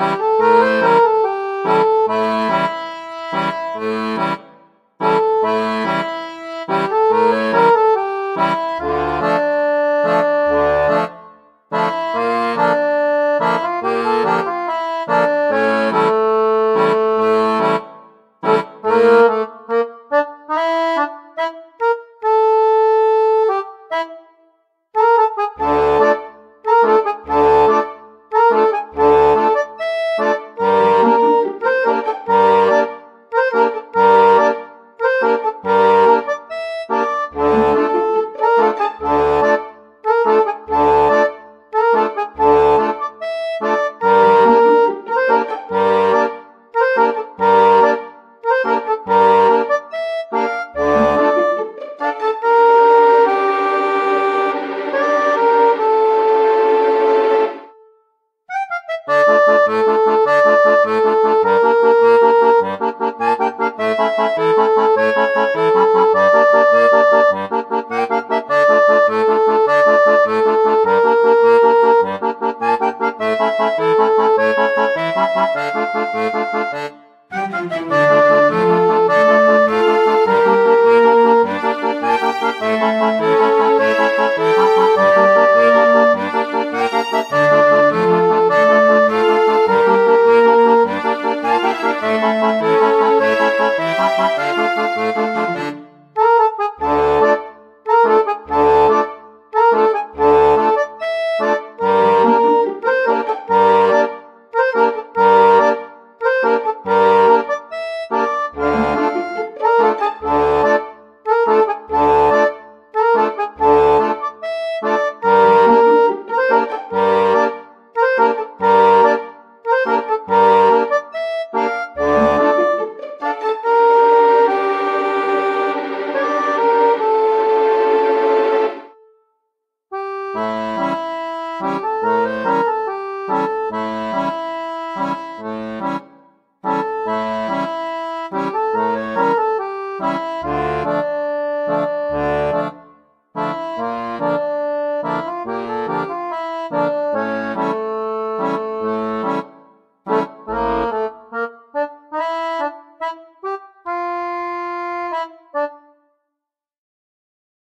Música Música